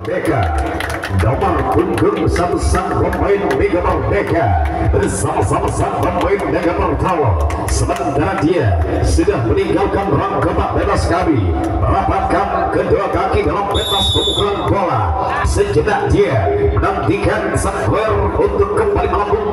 Merdeka nomor punggung satu sang pemain Mega Merdeka bersama-sama sang pemain Mega Pertawa sementara dia sudah meninggalkan rang kotak bebas kami. Merapatkan kedua kaki dalam pentas pemukulan bola. Sejenak dia menantikan sang player untuk kembali melambung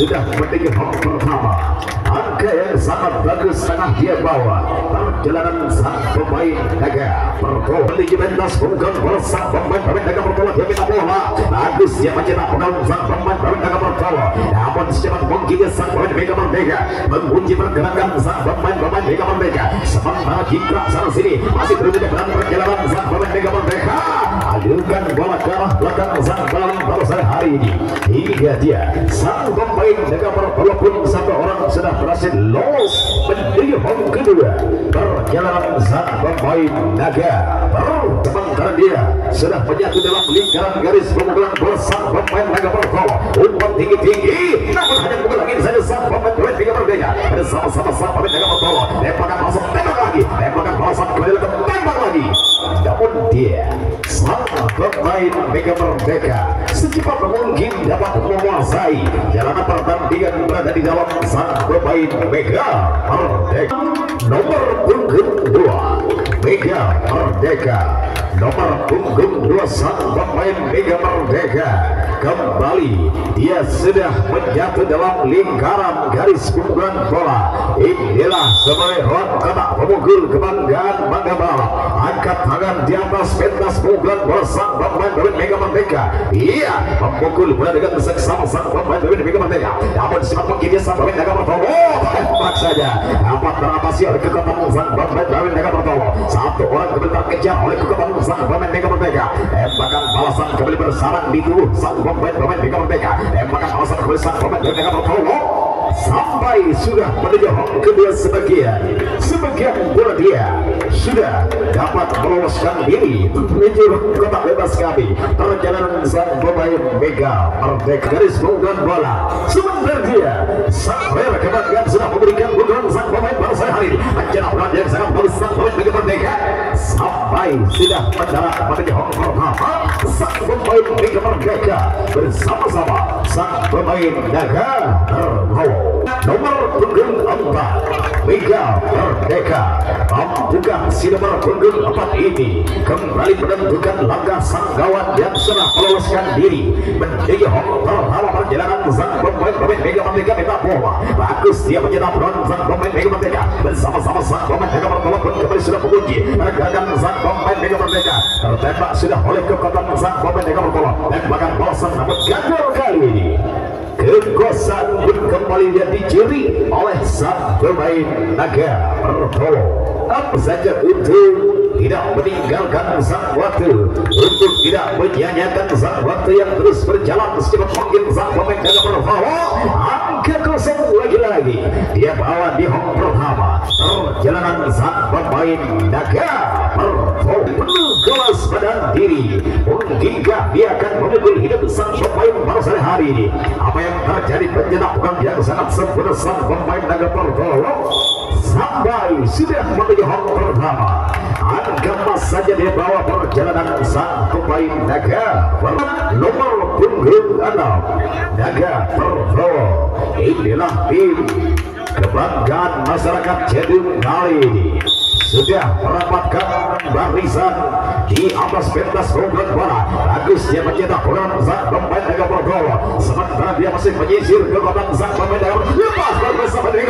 sampai sudah menuju hall pertama angka yang sangat bagus tengah dia bawa. Perjalanan sang pemain Naga Pertolo menuju pentas bukan bola pemain pemain Naga Pertolo dia minta bola. Bagus dia mencetak penalti sang pemain pemain Naga Pertolo namun secepat mungkin sang pemain Mega Merdeka mengunci pergerakan sang pemain pemain Mega Merdeka sementara Citra sana sini. Masih berada dalam perjalanan sang pemain Mega Merdeka alirkan bola ke arah belakang sang pada sore hari ini hingga dia. Sang pemain Mega Pertolo pun satu orang sudah berhasil lolos menuju home kedua perjalanan sang pemain Naga sementara dia sudah menyatu dalam lingkaran garis pemukulan sang pemain Naga Pertolo umpan tinggi-tinggi pemain Mega Merdeka secepat mungkin dapat menguasai. Jalanan pertandingan berada di dalam sang pemain Mega Merdeka. Nomor punggung dua. Mega Merdeka. Nomor punggung dua sang pemain Mega Merdeka. Kembali dia sudah menjatuh dalam lingkaran garis pukulan bola. Inilah sebagai ruang kotak pemukul kebanggaan Bangga Bala angkat tangan di atas pentas pukulan bola sang pemain pemain Mega Merdeka. Iya memukul bola dengan seksama sang pemain pemain Mega Merdeka. Namun sempat mungkin dia sang pemain Mega Pertolo tembak saja. Dapat teratasi oleh kekuatan sang pemain pemain Mega Pertolo satu orang kembali terkejar oleh kekuatan sang pemain Mega Merdeka. Tembakan balasan kembali bersarang di tubuh sang pemain pemain Mega Merdeka. Tembakan balasan kembali sang pemain pemain Mega Pertolo sampai sudah menuju home kedua sebagian. Sebagian bola dia sudah dapat meloloskan diri menuju kotak bebas kami. Perjalanan sang pemain Mega Merdeka. Garis pukulan bola sebentar dia. Player kebanggaan sudah memberikan pukulan sang pemain sore hari ini. Rencana pelan yang sangat bagus sang pemain Mega Merdeka. Sampai sudah mendarat menuju home pertama sang pemain Mega Merdeka bersama-sama sang pemain Naga Terbawa nomor punggung empat Mega Merdeka. Membuka si nomor punggung empat ini. Kembali menentukan langkah sang gawat yang sudah meloloskan diri. Menjadi home pertama perjalanan sang pemain pemain Mega Merdeka minta bola bagus dia mencetak peran sang pemain Mega Merdeka. Bersama-sama sang pemain Mega Merdeka pun kembali sudah mengunci pergerakan sang pemain Mega Merdeka. Tertembak sudah oleh kekuatan sang pemain Mega Merdeka. Tembakan balasan namun gagal kali ini kekuasaan pun kembali dia dicuri oleh sang pemain Naga Pertolo apa saja untuk tidak meninggalkan sang waktu untuk tidak menyanyiakan sang waktu yang terus berjalan secepat mungkin sang pemain Naga Pertolo angka kosong lagi-lagi. Dia bawa di home pertama perjalanan sang pemain Naga Badan diri. Mungkinkah dia akan memukul hidup sang pemain pada sore hari ini. Apa yang terjadi pencetak bukan yang sangat sempurna sang pemain Naga Pertolo sampai sudah menuju home pertama. Angka emas saja dia bawa perjalanan sang pemain Naga nomor punggung 6 Naga Pertolo inilah tim kebanggaan masyarakat Jedung kali ini sudah merapatkan barisan di atas pentas pukulan bola bagus dia mencetak peluang sang pemain Naga Pertolo sementara dia masih menyisir kekuatan sang pemain Pertolo lepas bersama Naga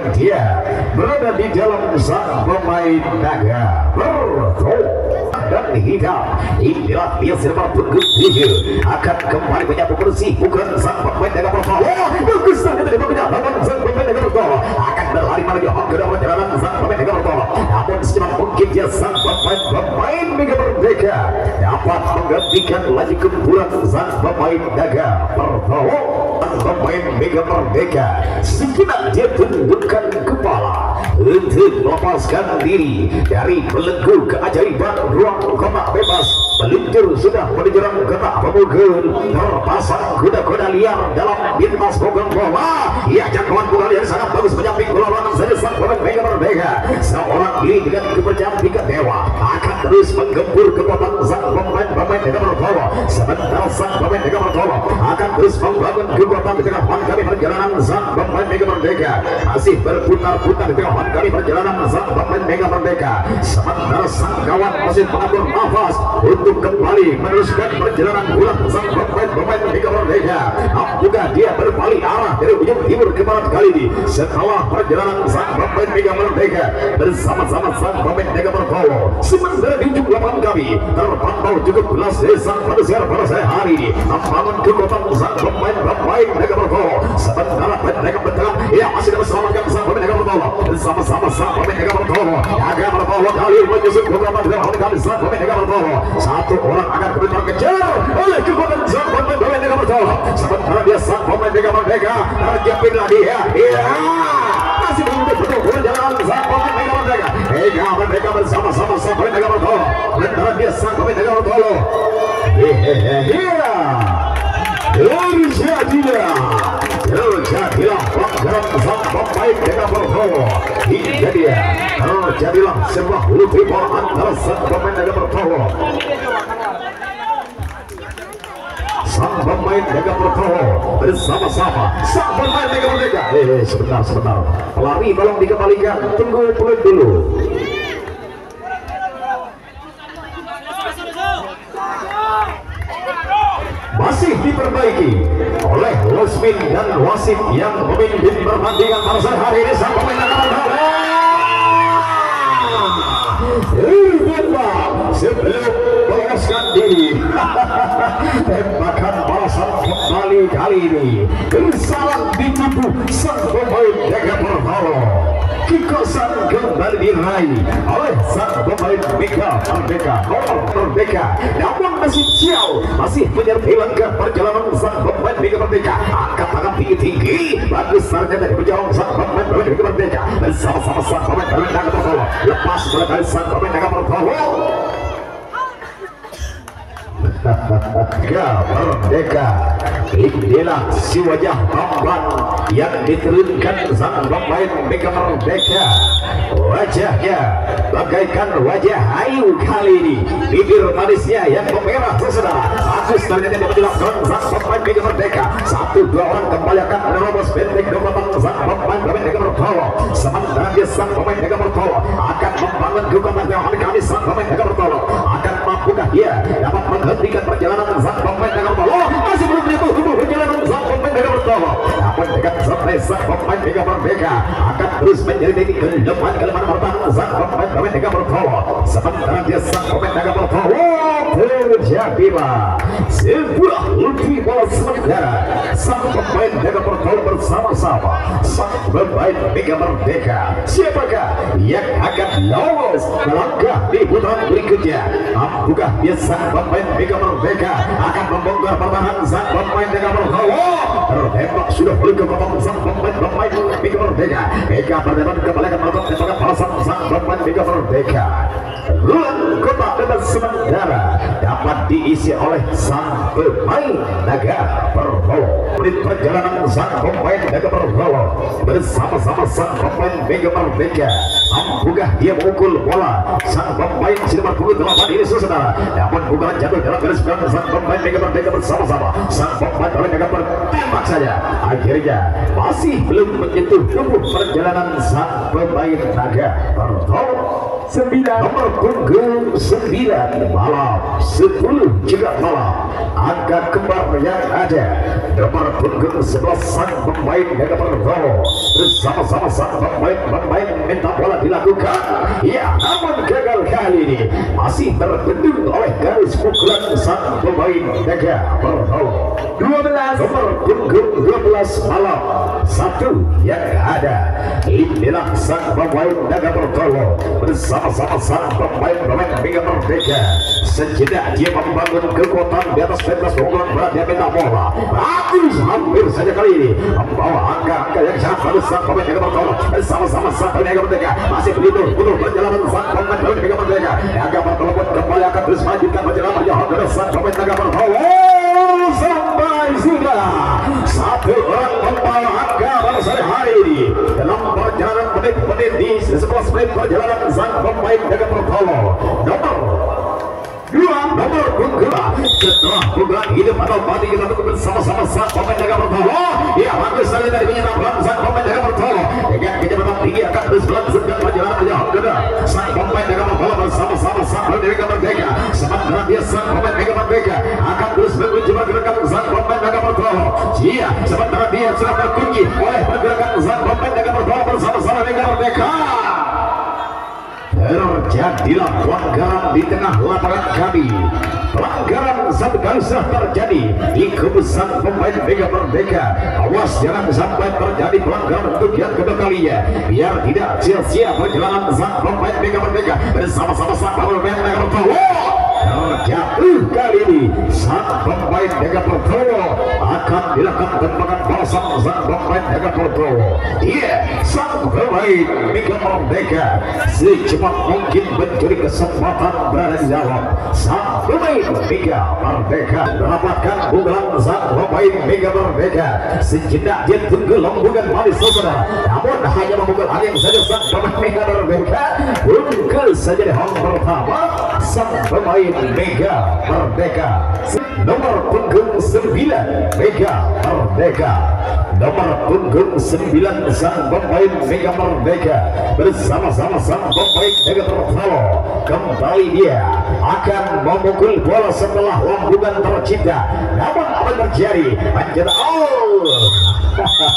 dia berada di dalam sang pemain Naga Bertolo dan hitam inilah dia tunggu tinggi akan kembali menyapu bersih bukan sang pemain Naga Bertolo bagus sangat dari pemain sang pemain Naga Bertolo akan berlari menuju ke dalam sang pemain Mega Bertolo namun secepat mungkin dia sang pemain Mega Merdeka dapat menggantikan laju gempuran sang pemain Naga Bertolo sang pemain Mega Merdeka. Sejenak dia tundukkan kepala. Untuk melepaskan diri dari belenggu keajaiban ruang kotak bebas. Meluncur sudah menjelang kotak pemukul terpasang kuda-kuda liar dalam bintas program bola. Ia jangkauan bola yang sangat bagus menyamping bola saja sang pemain Mega Merdeka. Seorang dengan kepercayaan tiga dewa akan terus menggempur kekuatan sang pemain-pemain Mega Merdeka sementara sang pemain Mega Merdeka akan terus membangun kekuatan di tengah kami perjalanan sang pemain Mega Merdeka masih berputar-putar di tengah kami perjalanan sang pemain Mega Merdeka sementara sang kawan masih mengatur nafas untuk kembali meneruskan perjalanan pulang sang pemain-pemain Mega Merdeka apakah dia berbalik arah dari ujung timur ke barat kali ini setelah perjalanan sang pemain Mega Merdeka bersama-sama sang pemain Mega Merdeka sementara di ujung lapangan kami terpantau cukup jelas sang pada siar pada saya hari. Ini membangun kekuatan sang pemain-pemain Mega Merdeka sementara mereka bertengah ya masih dapat selamatkan sang pemain Mega Merdeka bersama-sama sang pemain Mega Merdeka Mega Merdeka kali menyusun beberapa di dalam kali sang pemain Mega Merdeka satu orang akan kebetulan kejar oleh kekuatan sang pemain Mega Merdeka sementara dia sang pemain Mega Merdeka terjepit lagi ya. Iya masih belum betul jalan sang iya dia terjadilah sebuah bola antara sang pemain Mega Merdeka sang pemain Mega Pertowo bersama-sama sang pemain Merdeka eh, eh sebentar sebentar pelari tolong dikembalikan tunggu peluit dulu masih diperbaiki oleh Losmin dan wasit yang memimpin pertandingan pada saat hari ini. Sang pemain Pertowo sebelum meloloskan diri. Tembakan balasan kembali kali ini. Kesalahan di tubuh sang pemain Mega Pertolo kekuasaan kembali diraih oleh sang pemain Mega Merdeka nomor Merdeka namun masih jauh masih menyertai langkah perjalanan sang pemain Mega Merdeka angkat tangan tinggi-tinggi bagus sarjana dari berjalan sang pemain Mega Merdeka bersama-sama sang pemain Mega Pertolo lepas dari sang pemain Mega Pertolo Merdeka Inilah si wajah tampan yang diturunkan sang pemain Mega Merdeka Wajahnya bagaikan wajah ayu kali ini. Bibir manisnya yang memerah saudara Bagus ternyata menjelaskan sang pemain Mega Merdeka Satu dua orang kembali akan menerobos benteng kekuatan sang pemain Mega Merdeka Sementara dia sang pemain Mega Merdeka akan membangun kekuatan yang kami sang pemain Mega Merdeka akan mampukah dia dapat menghentikan perjalanan sang pemain Mega Merdeka Merdeka namun dekat sampai sang pemain Mega Merdeka akan terus menjadi titik ke depan ke depan pertahanan sang pemain Mega Merdeka sementara dia sang pemain terjadilah. Sebuah ulti bola sementara sang pemain Mega bersama-sama. Sang pemain Mega Merdeka siapakah yang akan lolos melangkah di putaran berikutnya? Apakah dia sang pemain Mega Merdeka akan membongkar pertahanan sang pemain tertembak sudah boleh ke bebas sementara dapat diisi oleh sang pemain Naga Perbowo di perjalanan sang pemain Naga Perbowo bersama-sama sang pemain Mega Merdeka Mampukah dia memukul bola. Sang pemain nomor puluh delapan ini saudara namun bukan jatuh dalam garis belakang sang pemain Mega Merdeka bersama-sama. Sang pemain oleh Mega bertembak saja. Akhirnya masih belum menyentuh tubuh perjalanan sang pemain Naga Perbowo sembilan. Nomor punggung 9 malam 10 juga malam. Angka kembar yang ada. Nomor punggung 11 sang pemain Mega Pertolo bersama-sama sang pemain-pemain minta bola dilakukan. Ya namun gagal kali ini. Masih terbendung oleh garis pukulan sang pemain Mega dua belas. Nomor punggung 12 malam. Satu yang ada. Inilah sang pemain Naga Bertolo bersama-sama sang pemain-pemain Mega Merdeka sejenak dia membangun kekuatan di atas pentas unggulan berat dia minta bola bagus hampir saja kali ini membawa angka-angka yang sangat bagus sang pemain Mega Bertolo bersama-sama sang pemain Mega Merdeka masih begitu untuk perjalanan sang pemain Mega Merdeka Bertolo pun kembali akan terus melanjutkan perjalanan menyahut sang pemain Naga Bertolo sampai sudah satu orang membawa angka pada sore ini dalam perjalanan menit-menit di 11 menit perjalanan sang pemain Jaga Pertolo nomor dua nomor punggung setelah pukulan hidup atau mati tunggu bersama-sama sang pemain Jaga Pertolo ya bagus sekali dari penyerangan sang pemain Jaga Pertolo dengan kecepatan tinggi akan terus melanjutkan perjalanan menyahut kedua sang pemain Jaga Pertolo bersama-sama pemain Mega Merdeka. Sementara dia sang pemain Mega Merdeka. Akan terus mengunci pergerakan sang pemain Mega Pertolo iya sementara dia sudah terkunci oleh pergerakan sang pemain Mega Pertolo bersama-sama Mega Merdeka terjadilah pelanggaran di tengah lapangan kami. Pelanggaran satu kali sudah terjadi di kebesaran pemain Mega Merdeka. Awas jangan sampai terjadi pelanggaran untuk yang kedua kalinya biar tidak sia-sia perjalanan sang pemain Mega Merdeka. Bersama-sama sang pemain Mega Merdeka terjatuh kali ini sang pemain Mega Pertolo akan dilakukan tembakan balasan sang pemain Mega Pertolo iya sang pemain Mega Merdeka secepat mungkin mencuri kesempatan berada di dalam. Sang pemain Mega Merdeka mendapatkan pukulan sang pemain Mega Merdeka sejenak dia tenggelam bukan manis saudara. Namun hanya memukul angin saja sang pemain Mega Merdeka saja di pertama sang pemain Mega Merdeka. Nomor punggung 9 Mega Merdeka. Nomor punggung 9 sang pemain Mega Merdeka. Bersama-sama sang pemain Mega Pertolo kembali dia akan memukul bola setelah lambungan tercipta namun apa terjadi? Anjir oh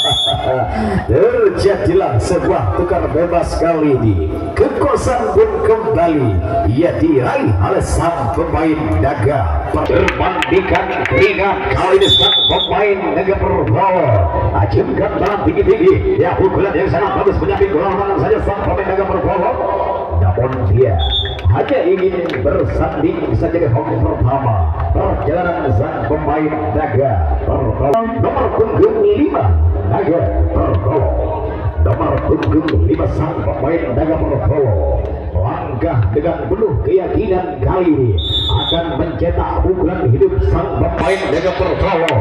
terjadilah sebuah tukar bebas kali ini. Kekuasaan pun kembali. Ia diraih oleh sang pemain daga perbandingkan keringat kali ini sang pemain daga Perbawa ajumkan dalam tinggi-tinggi. Ya pukulan yang sangat bagus. Menyamping bola saja sang pemain daga Perbawa namun dia hanya ingin bersanding saja di home pertama. Perjalanan sang pemain daga Perbawa nomor punggung 5 daga Perbawa nomor punggung 5 sang pemain daga Perbawa langkah dengan penuh keyakinan kali ini akan mencetak pukulan hidup sang pemain Daga Pertolo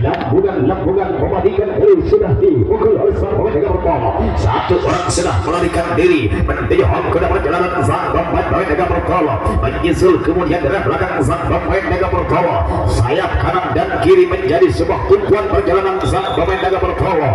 lambungan-lambungan mematikan diri sudah dipukul oleh sang pemain Daga Pertolo satu orang sudah melarikan diri menuju home ke perjalanan sang pemain Daga Pertolo menyusul kemudian dari belakang sang pemain Daga Pertolo sayap kanan dan kiri menjadi sebuah tumpuan perjalanan sang pemain Daga Pertolo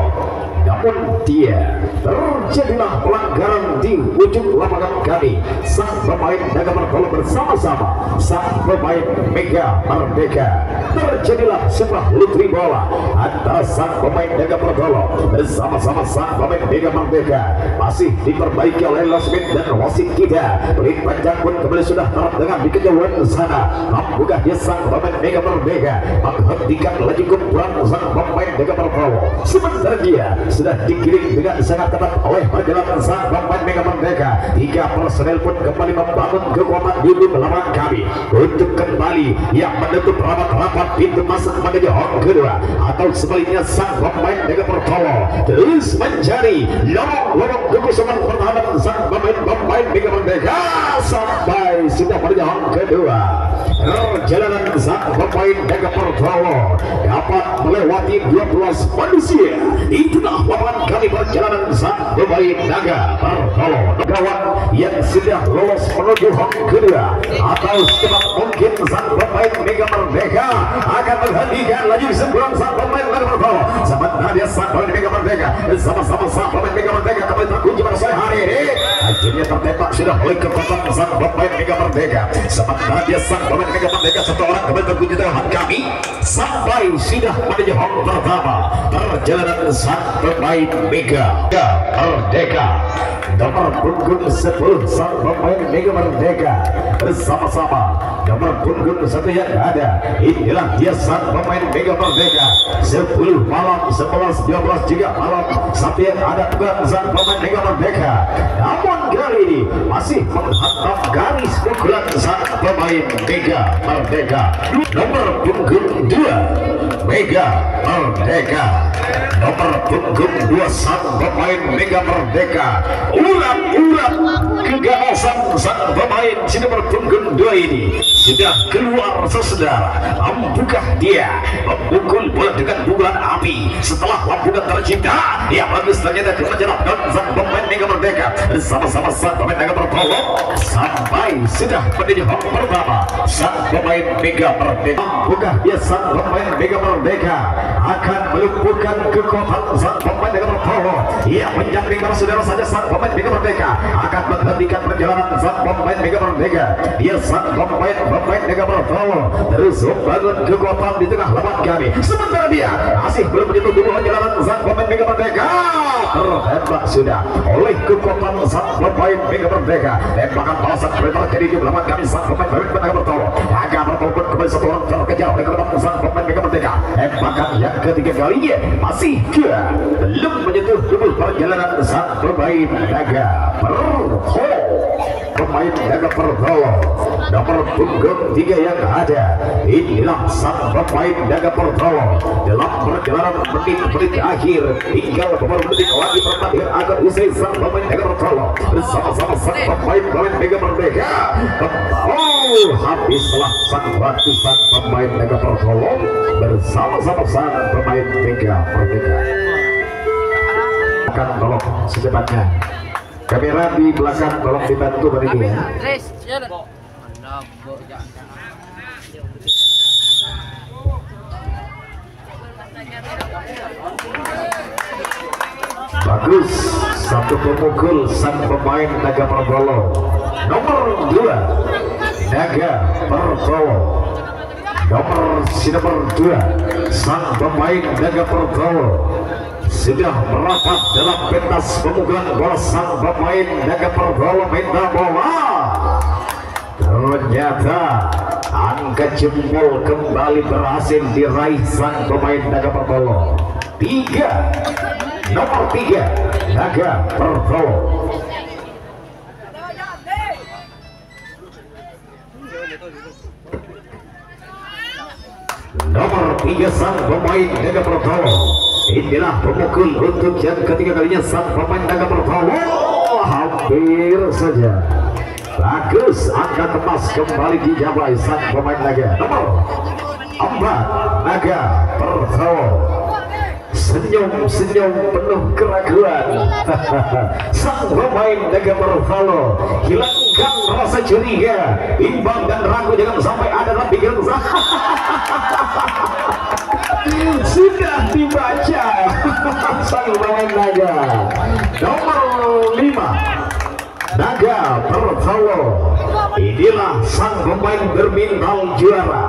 namun dia terjadilah pelanggaran di ujung lapangan kami. Sang pemain Daga Pertolo bersama-sama sang pemain Mega Merdeka. Terjadilah sebuah lutri bola antara sang pemain Daga Pertolo bersama-sama sang pemain Mega Merdeka. Masih diperbaiki oleh Losmin dan wasit kita pelit panjang pun kembali sudah terdengar di kejauhan sana membuka dia sang pemain Mega Merdeka? Menghentikan laju kumpulan sang pemain Mega Pertolo sementara dia sudah dikirim dengan sangat ketat oleh perjalanan sang pemain Mega Merdeka. Tiga personel pun kembali membangun kekuatan di belakang kami. Untuk kembali yang menutup rapat-rapat pintu masuk menuju hall kedua. Atau sebaliknya sang pemain Mega Pertolo terus mencari lorong-lorong kekosongan pertahanan. Sang pemain-pemain Mega Merdeka. Sampai sudah hall kedua. Perjalanan sang pemain Mega Pertolo dapat melewati 12 manusia. Itulah lapangan kami perjalanan sang pemain Naga Pertolo kawan yang sudah lolos menuju home kedua. Atau secepat mungkin sang pemain Mega Merdeka akan menghentikan laju semburan sang pemain Mega Pertolo sementara dia sang pemain Mega Merdeka bersama-sama sang pemain Mega Merdeka kembali terkunci pada sore hari ini. Akhirnya tertembak sudah oleh kekuatan sang pemain Mega Merdeka. Sementara dia sang pemain Mega Merdeka satu orang kembali terkunci kami. Sampai sudah menuju hall pertama perjalanan sang pemain Mega. Merdeka. Nomor punggung 10 sang pemain Mega Merdeka. Bersama-sama nomor punggung satu yang ada. Inilah dia sang pemain Mega Merdeka. 10 malam 11 12 juga malam. Satu yang ada juga sang pemain Mega Merdeka. Namun kali ini masih menghantam garis pukulan sang pemain Mega Merdeka. Nomor punggung 2 Mega Merdeka. Nomor punggung 2 sang pemain Mega Merdeka. Urat-urat keganasan sang pemain si nomor punggung 2 ini sudah keluar sesedara membuka dia memukul bola dengan bulan api. Setelah lampukan tercipta yang bagus ternyata dan sang pemain Mega Merdeka sama-sama sang pemain Mega bertolong sampai sudah hak pertama sang pemain Mega Merdeka. Membuka dia sang pemain Mega Merdeka akan melumpuhkan kekuatan sang pemain Mega bertolong ia menjamin para saudara saja sang pemain Mega Merdeka. Akan menghentikan perjalanan sang pemain Mega Merdeka. Dia sang pemain pemain Mega bertolong terus membangun kekuatan di tengah lawan kami. Sementara dia masih belum menyentuh perjalanan sang pemain Mega Merdeka. Tertembak sudah oleh kekuatan sang pemain Mega Merdeka. Tembakan balasan berita jadi di lawan kami sang pemain Mega bertolong agak bertolong kembali satu orang terkejar oleh kekuatan sang pemain Mega Merdeka. Tembakan yang ketiga kalinya masih belum menyentuh tubuh perjalanan sang pemain Mega bertolong pemain Mega bertolong nomor punggung tiga yang ada. Inilah sang pemain Mega bertolong dalam perjalanan menit-menit akhir tinggal beberapa menit lagi pertandingan akan usai sang pemain Mega bertolong bersama-sama sang pemain pemain Mega Merdeka. Oh habislah sang ratusan pemain Mega bertolong bersama-sama sang pemain Mega Merdeka akan tolong secepatnya. Kamera di belakang tolong dibantu dari dia bagus satu pemukul sang pemain Naga Pertolo nomor dua Naga Pertolo nomor si nomor dua sang pemain Naga Pertolo sudah merapat dalam pentas pemukulan bola sang pemain Naga Pertolo minta bola. Ternyata angka jempol kembali berhasil diraih sang pemain Naga Pertolo tiga. Nomor tiga. Naga Pertolo nomor tiga sang pemain Naga Pertolo inilah pemukul untuk yang ketiga kalinya sang pemain Naga Pertolo hampir saja. Bagus angka kemas kembali dijabai sang pemain Naga nomor empat Naga Pertolo senyum-senyum penuh keraguan. Sang pemain Naga Pertolo hilangkan rasa curiga imbang dan ragu jangan sampai ada dalam pikiran sudah dibaca. Sang pemain Naga. Nomor 5 Naga Pertolo inilah sang pemain bermental juara.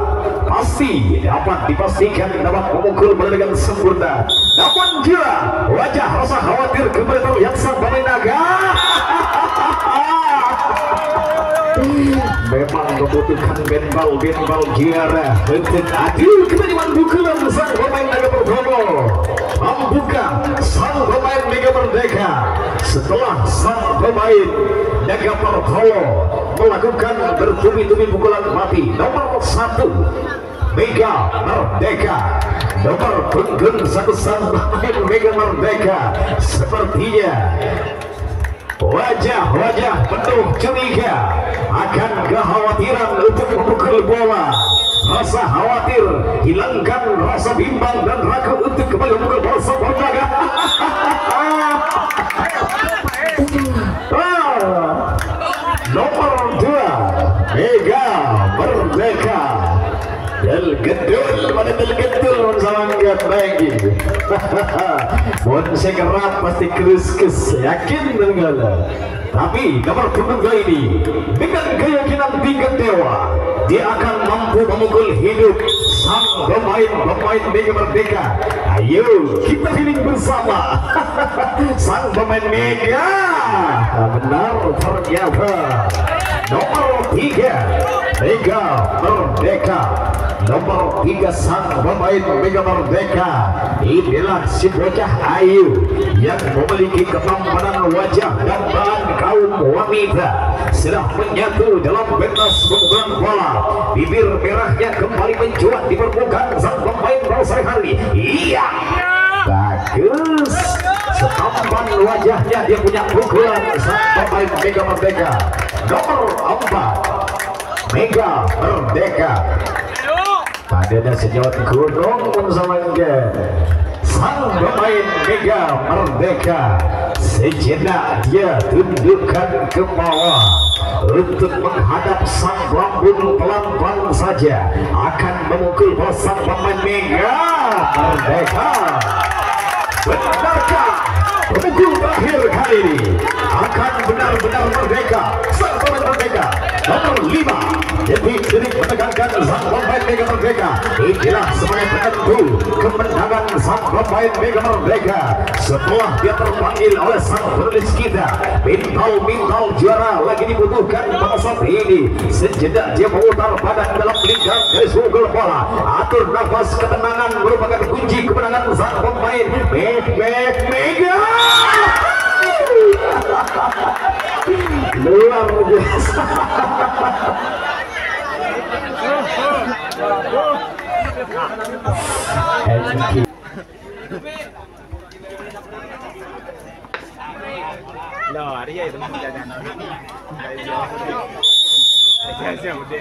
Pasti dapat dipastikan dapat memukul bola dengan sempurna. Namun juga wajah rasa khawatir kembali terlihat sang pemain Naga memang membutuhkan mental-mental juara untuk adil kita cuma pukulan sang pemain Naga Pertolo membuka sang pemain Mega Merdeka. Setelah sang pemain Naga Pertolo melakukan bertubi-tubi pukulan mati nomor satu Mega Merdeka. Nomor punggung satu sang pemain Mega Merdeka. Sepertinya wajah-wajah penuh curiga. Akan kekhawatiran untuk memukul bola. Rasa khawatir hilangkan rasa bimbang dan ragu untuk kembali memukul bola sempurna ah, gedul del gedul bersama nggak lagi. Mohon saya kerap pasti kes yakin dengan tapi punggung kali ini. Dengan keyakinan tingkat dewa dia akan mampu memukul hidup sang pemain-pemain Mega Merdeka. Ayo kita feeling bersama sang pemain Mega. Benar ternyata nomor tiga Mega Merdeka nomor tiga sang pemain Mega Merdeka inilah si bocah ayu yang memiliki ketampanan wajah dan bahan kaum wanita sudah menyatu dalam pentas pukulan bola. Bibir merahnya kembali mencuat di permukaan sang pemain Rosai hari iya. Bagus. Setampan wajahnya dia punya pukulan sang pemain Mega Merdeka. Nomor empat. Mega Merdeka. Padanya sejauh gunung pun sama Sang pemain Mega Merdeka Sejenak dia tundukkan ke bawah. Untuk menghadap sang lambung pelan-pelan saja Akan memukul sang pemain Mega. Merdeka Benarkah pemukul terakhir kali ini. Akan benar-benar merdeka. Sang pemain merdeka. Nomor 5 detik-detik menekankan sang pemain mega merdeka. Inilah sebagai penentu kemenangan sang pemain mega merdeka. Setelah dia terpanggil oleh sang penulis kita mintal-mintal juara lagi dibutuhkan pada saat ini. Sejenak dia memutar badan dalam lingkaran garis gol bola. Atur nafas ketenangan merupakan kunci kemenangan sang pemain mega luar biasa Loh, hari ya itu mau jajan. Jajan udah.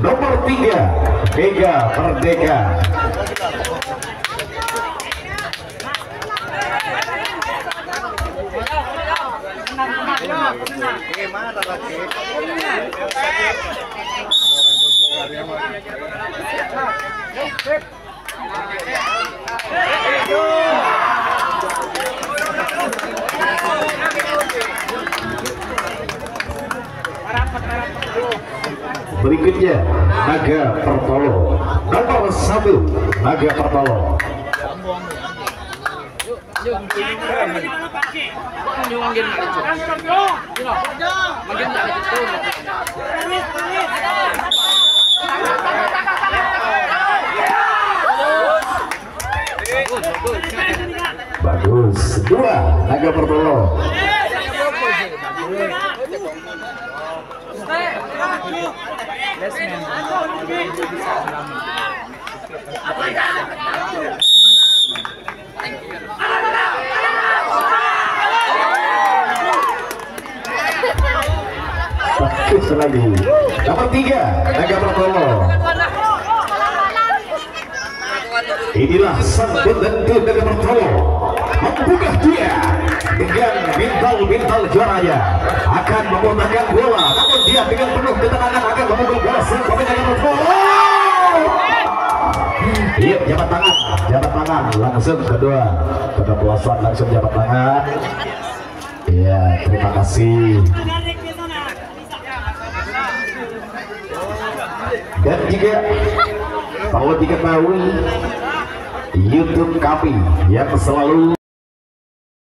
nomor tiga Mega Merdeka berikutnya Naga Pertolo. Nomor satu Naga Pertolo. Bagus dua Naga Pertolo bagus lagi nomor tiga Naga Pertolo Inilah sang penentu Naga Pertolo Mampukah dia dengan bintang-bintang juaranya. Akan memutarkan bola dia dengan penuh ketenangan akan memukul bola pemain Naga Pertolo Iya, jabat tangan, jabat tangan langsung kedua pedoplosan langsung jabat tangan. Iya, terima kasih. Dan juga perlu diketahui YouTube kami yang selalu